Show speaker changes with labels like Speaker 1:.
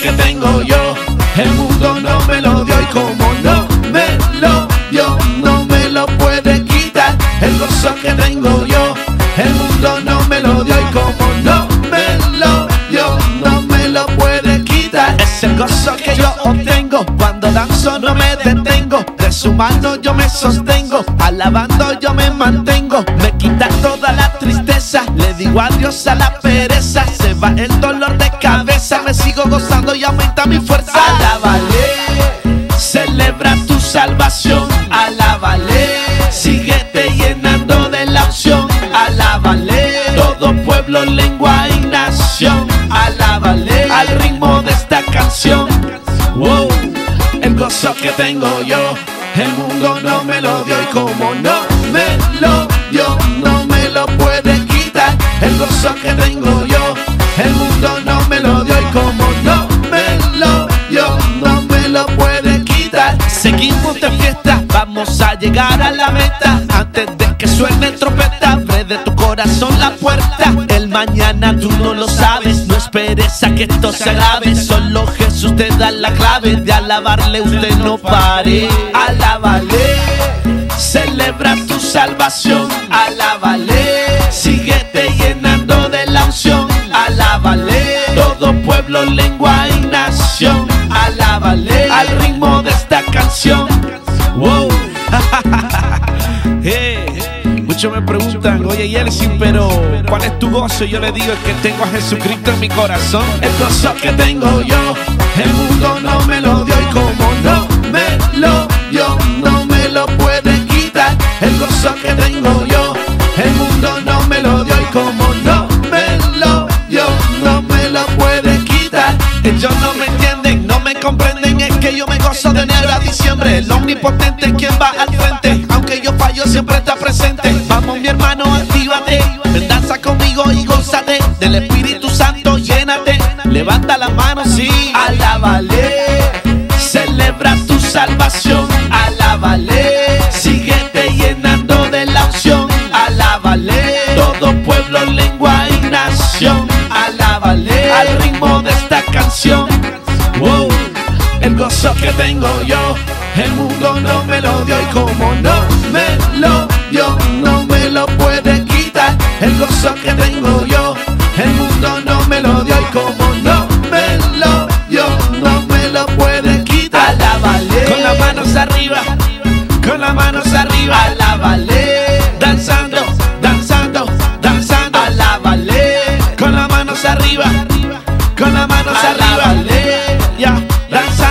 Speaker 1: que tengo yo, el mundo no me lo dio y como no me lo dio, no me lo puede quitar. El gozo que tengo yo, el mundo no me lo dio y como no me lo dio, no me lo puede quitar. Es el gozo que yo obtengo cuando danzo no me detengo. De yo me sostengo, alabando yo me mantengo. Me quita toda la tristeza, le digo adiós a la pereza. Se va el dolor de sigo gozando y aumenta mi fuerza. Alábale, celebra tu salvación. Alábale, síguete llenando de la opción. Alábale, todo pueblo, lengua y nación. Alábale, al ritmo de esta canción. Wow, el gozo que tengo yo, el mundo no me lo dio y como no me lo dio, no me lo puede quitar. El gozo que tengo yo, Seguimos de fiesta, vamos a llegar a la meta antes de que suene trompeta. Abre de tu corazón la puerta. El mañana tú no lo sabes, no esperes a que esto se agrave. Solo Jesús te da la clave de alabarle, usted no pare. Alábale, celebra tu salvación. Alábale, síguete llenando de la unción. Alábale, todo pueblo, lengua Wow. Muchos me preguntan, oye Yelsin, pero ¿cuál es tu gozo? Yo le digo que tengo a Jesucristo en mi corazón. El gozo que tengo yo, el mundo no me lo dio y como no me lo dio, no me lo puede quitar. El gozo que tengo yo, el mundo no me lo dio y como no me lo dio, no me lo puede quitar. Ellos no me entienden, no me comprenden, es que yo me gozo de enero a diciembre. El omnipotente quien va al frente, aunque yo fallo siempre está presente. Vamos mi hermano, actívate, ven danza conmigo y gózate. Del Espíritu Santo, llénate. Levanta la mano, sí, alábale, celebra tu salvación, alábale, síguete llenando de la unción, alábale, todo pueblo, lengua y nación, alábale, al ritmo de esta canción. Wow, el gozo que tengo yo, el mundo no me lo dio y como no me lo dio, no me lo puede quitar. El gozo que tengo yo, el mundo no me lo dio y como no me lo dio, no me lo puede quitar. la. Con las manos arriba, con las manos arriba, a la vale. Danzando, danzando, danzando, a la vale. Con las manos arriba, con las manos arriba, ya, danzando.